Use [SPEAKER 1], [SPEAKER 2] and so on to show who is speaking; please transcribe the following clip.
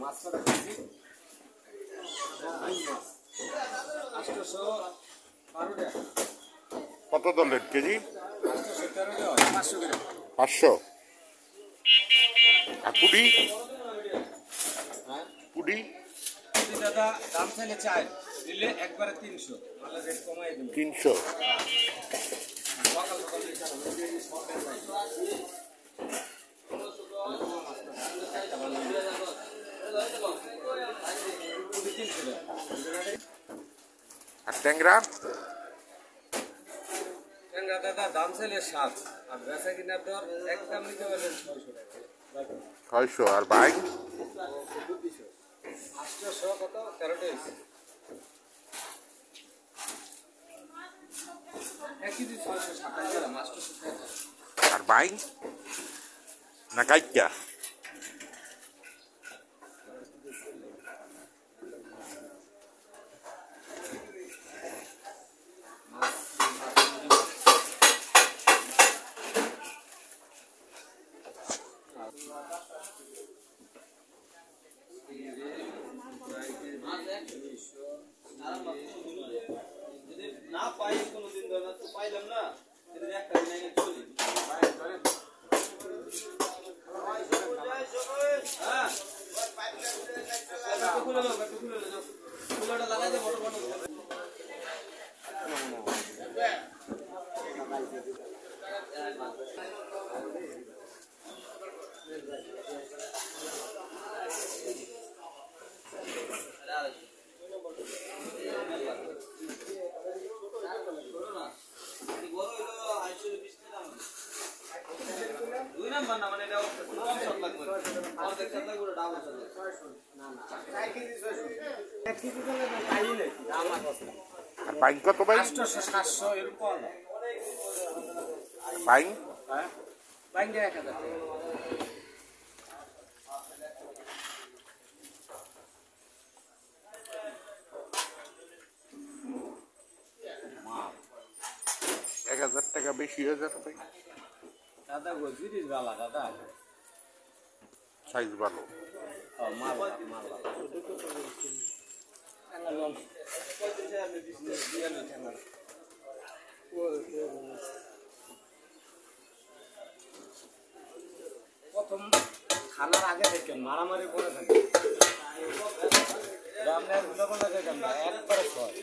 [SPEAKER 1] মাছ কাটা বারো টাকা
[SPEAKER 2] কত দলের কেজি?
[SPEAKER 1] পাঁচশো।
[SPEAKER 2] আর পুডি
[SPEAKER 1] হ্যাঁ?
[SPEAKER 2] পুডি
[SPEAKER 1] দাদা দাম চাইলে চাই। দিলে একবারে তিনশো। রেট কমাই
[SPEAKER 2] তিনশো।
[SPEAKER 1] সকাল সকাল দিতে হবে। এই সকাল টাইম। একটা ভালো পুরি তিনশো টাকা।
[SPEAKER 2] আর ট্যাংরা?
[SPEAKER 1] ট্যাংরা দাদা দাম চাইলে সাত। আর বেচা কিনার দর একদম নিতে পারবেন ছয়শো টাকা।
[SPEAKER 2] ছয়শো আর বাইক?
[SPEAKER 1] কত? তেরোটা
[SPEAKER 2] আর বাইক? না কাইকা
[SPEAKER 3] যদি না পাই কোনোদিন ধরে তো পাইলাম না যদি একটা দিন আগে চলি। খুলেটা লাগাই নাম্বার না মানে এটা কম শট লাগবে অর্ধেক শট লাগবে ডাবল শট লাগবে
[SPEAKER 1] এক কেজি করলে তো পাই নাকি আমার কথা
[SPEAKER 2] বাইক কত বাইক
[SPEAKER 1] আটশোশো সাতশো এরকম যায়
[SPEAKER 2] বাইক
[SPEAKER 1] হ্যাঁ। এক হাজার। টাকা।
[SPEAKER 2] এক হাজার টাকা বেশি হয়ে যাবে। ভাই
[SPEAKER 1] দাদা গো জিনিস বালা দাদা।
[SPEAKER 2] সাইজ ভালো।
[SPEAKER 1] প্রথম খানার আগে দেখেন মারামারি করে আপনার যখন না একবারে ছয়